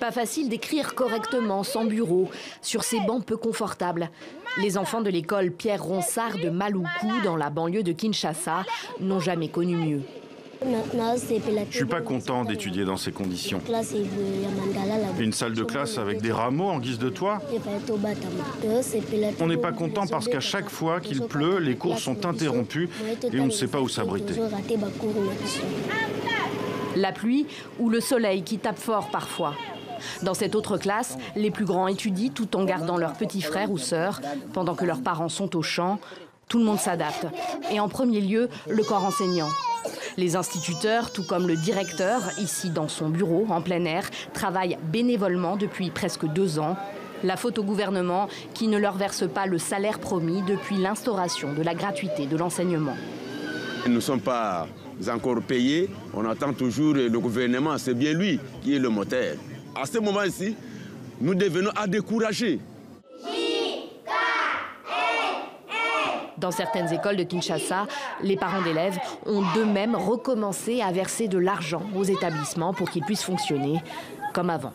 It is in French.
Pas facile d'écrire correctement, sans bureau, sur ces bancs peu confortables. Les enfants de l'école Pierre Ronsard de Maluku, dans la banlieue de Kinshasa, n'ont jamais connu mieux. Je suis pas content d'étudier dans ces conditions. Une salle de classe avec des rameaux en guise de toit On n'est pas content parce qu'à chaque fois qu'il pleut, les cours sont interrompus et on ne sait pas où s'abriter. La pluie ou le soleil qui tape fort parfois. Dans cette autre classe, les plus grands étudient tout en gardant leurs petits frères ou sœurs pendant que leurs parents sont au champ. Tout le monde s'adapte. Et en premier lieu, le corps enseignant. Les instituteurs, tout comme le directeur, ici dans son bureau, en plein air, travaillent bénévolement depuis presque deux ans. La faute au gouvernement qui ne leur verse pas le salaire promis depuis l'instauration de la gratuité de l'enseignement. Nous ne sommes pas encore payés, on attend toujours le gouvernement, c'est bien lui qui est le moteur. À ce moment-ci, nous devenons à décourager. Dans certaines écoles de Kinshasa, les parents d'élèves ont d'eux-mêmes recommencé à verser de l'argent aux établissements pour qu'ils puissent fonctionner comme avant.